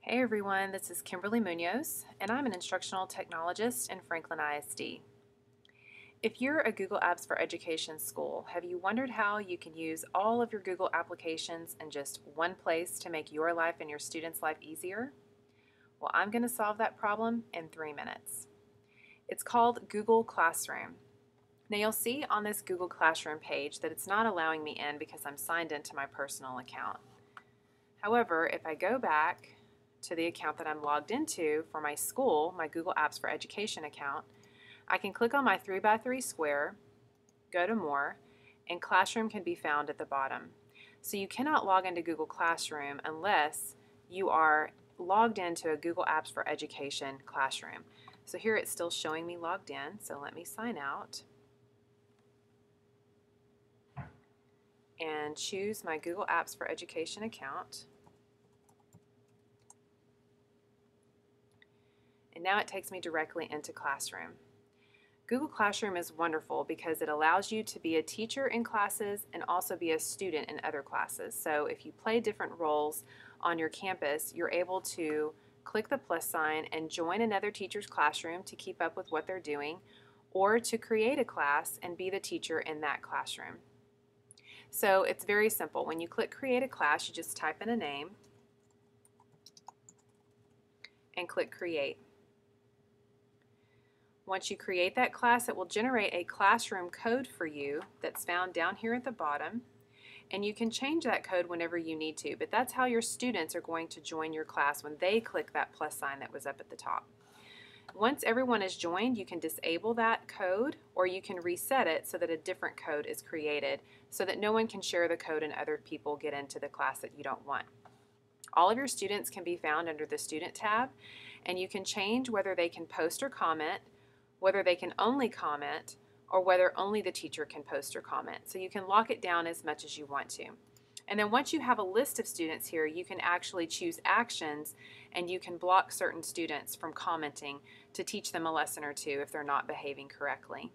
Hey everyone, this is Kimberly Munoz, and I'm an instructional technologist in Franklin ISD. If you're a Google Apps for Education school, have you wondered how you can use all of your Google applications in just one place to make your life and your students' life easier? Well, I'm going to solve that problem in three minutes. It's called Google Classroom. Now you'll see on this Google Classroom page that it's not allowing me in because I'm signed into my personal account. However, if I go back to the account that I'm logged into for my school, my Google Apps for Education account, I can click on my 3x3 square, go to More, and Classroom can be found at the bottom. So you cannot log into Google Classroom unless you are logged into a Google Apps for Education classroom. So here it's still showing me logged in, so let me sign out. and choose my Google Apps for Education account. And now it takes me directly into Classroom. Google Classroom is wonderful because it allows you to be a teacher in classes and also be a student in other classes. So if you play different roles on your campus, you're able to click the plus sign and join another teacher's classroom to keep up with what they're doing or to create a class and be the teacher in that classroom. So it's very simple. When you click create a class, you just type in a name and click create. Once you create that class, it will generate a classroom code for you that's found down here at the bottom. And you can change that code whenever you need to, but that's how your students are going to join your class when they click that plus sign that was up at the top. Once everyone is joined, you can disable that code or you can reset it so that a different code is created so that no one can share the code and other people get into the class that you don't want. All of your students can be found under the Student tab and you can change whether they can post or comment, whether they can only comment, or whether only the teacher can post or comment. So you can lock it down as much as you want to. And then once you have a list of students here, you can actually choose actions and you can block certain students from commenting to teach them a lesson or two if they're not behaving correctly.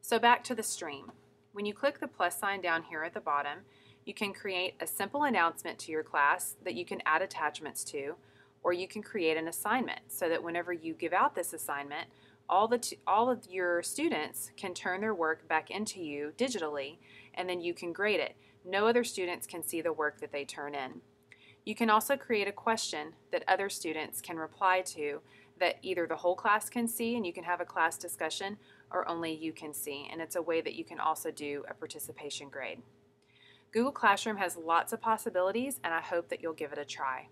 So back to the stream. When you click the plus sign down here at the bottom, you can create a simple announcement to your class that you can add attachments to, or you can create an assignment so that whenever you give out this assignment, all, the all of your students can turn their work back into you digitally, and then you can grade it. No other students can see the work that they turn in. You can also create a question that other students can reply to that either the whole class can see and you can have a class discussion or only you can see. And it's a way that you can also do a participation grade. Google Classroom has lots of possibilities and I hope that you'll give it a try.